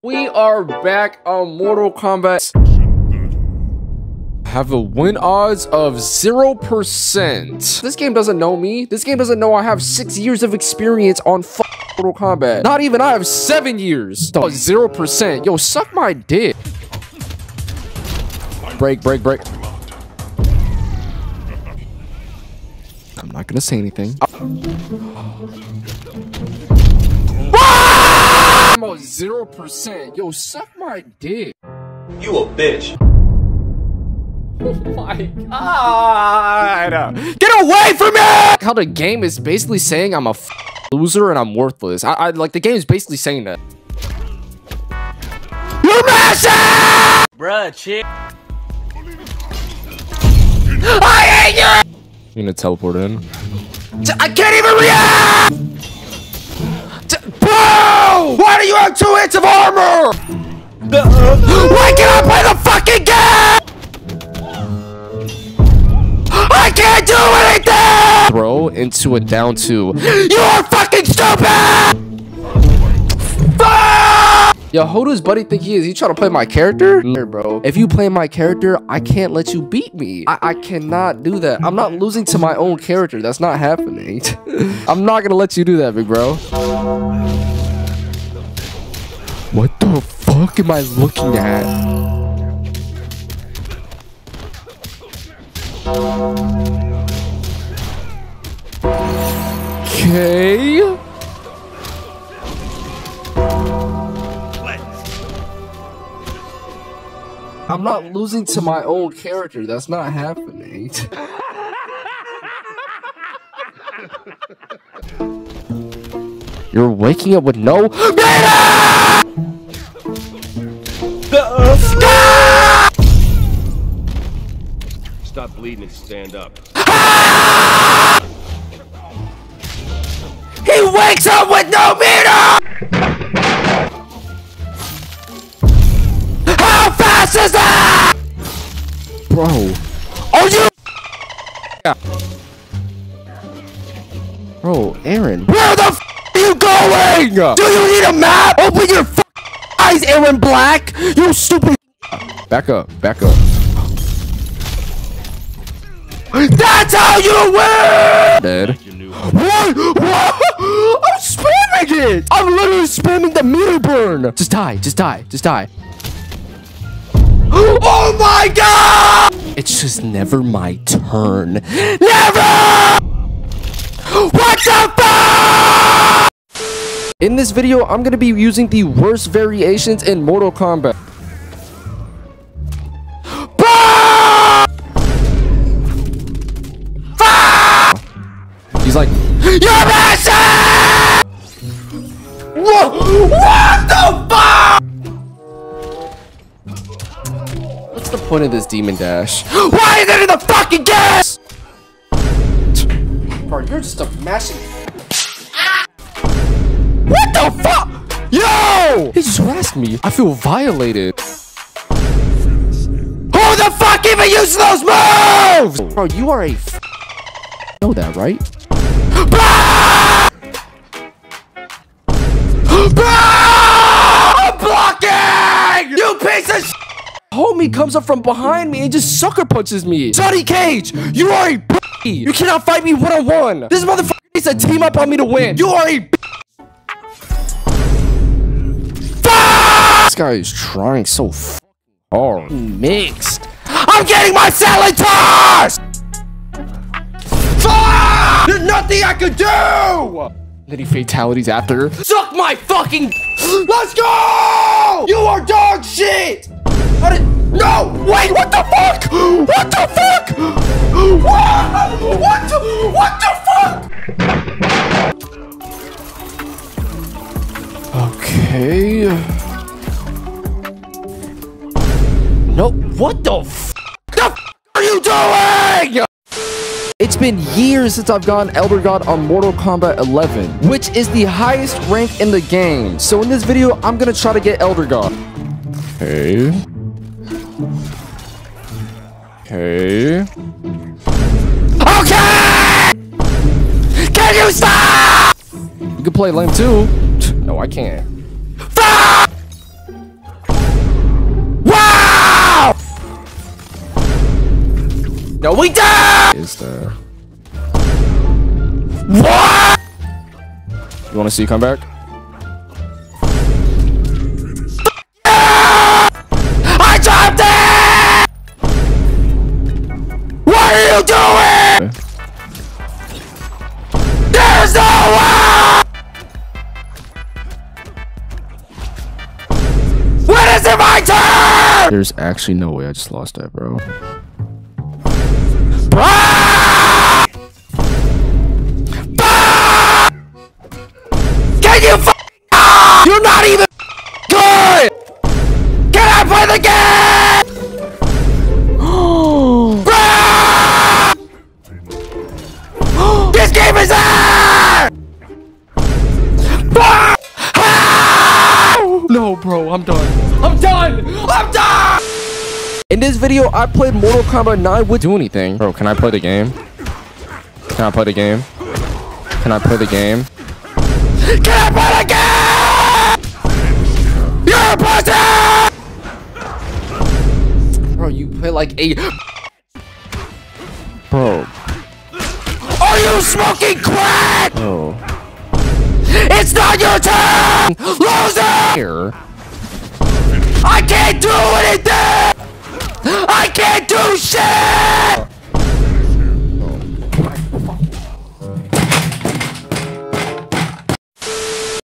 We are back on Mortal Kombat. I have a win odds of 0%. This game doesn't know me. This game doesn't know I have six years of experience on Mortal Kombat. Not even I have seven years. 0%. Yo, suck my dick. Break, break, break. I'm not gonna say anything. I'm on 0%. Yo, suck my dick. You a bitch. Oh my god! Get away from me! How the game is basically saying I'm a loser and I'm worthless. I, I like the game is basically saying that. You're massive! Bruh, chick. I hate you! You gonna teleport in? I can't even react! Why do you have two hits of armor? Why can't I play the fucking game? I can't do anything! Throw into a down two. You are fucking stupid! Yo, who does Buddy think he is? He trying to play my character? Here, bro. If you play my character, I can't let you beat me. I, I cannot do that. I'm not losing to my own character. That's not happening. I'm not gonna let you do that, big bro. Am I looking at? Okay. I'm not losing to my own character. That's not happening. You're waking up with no Stop bleeding and stand up. He wakes up with no meter! How fast is that? Bro. Are you Bro, Erron. Where the f are you going? Do you need a map? Open your f eyes, Erron Black! You stupid Back up, back up. That's how you win! Dead. What? What? I'm spamming it! I'm literally spamming the meter burn! Just die, just die, just die. Oh my god! It's just never my turn. Never! What the fuck? In this video, I'm gonna be using the worst variations in Mortal Kombat. He's like, You're missing! What? What the fuck? What's the point of this demon dash? Why is it in the fucking gas? Bro, you're just a mashing. What the fuck? Yo! He just harassed me. I feel violated. Who the fuck even uses those moves? Bro, you are a know that, right? I'm blocking! You piece of Homie comes up from behind me and just sucker punches me. Johnny Cage, you are a You cannot fight me one-on-one. This motherfucker needs to team up on me to win. You are a This guy is trying so hard. Mixed. I'm getting my salad tossed! There's nothing I could do! He fatalities after. Suck my fucking. Let's go! You are dog shit! How did. No! Wait, what the fuck? What the fuck? What? What the, what the fuck? Okay. No, what? The been years since I've gotten Elder God on Mortal Kombat 11, which is the highest rank in the game. So in this video, I'm gonna try to get Elder God. Hey. Hey. Okay! Can you stop? You can play lame too. No, I can't. Wow! No, we die! Is there? What? You want to see come back? I dropped it! What are you doing? There's no way! When is it my turn? There's actually no way I just lost that, bro. Can bro, I'm done. I'm done! I'm done! In this video, I played Mortal Kombat 9 with do anything. Bro, can I play the game? Can I play the game? Can I play the game? Can I play the game? You're a pussy! Bro, you play like a... Bro. Are you smoking crack? Oh. It's not your turn! Loser! I can't do anything! I can't do shit!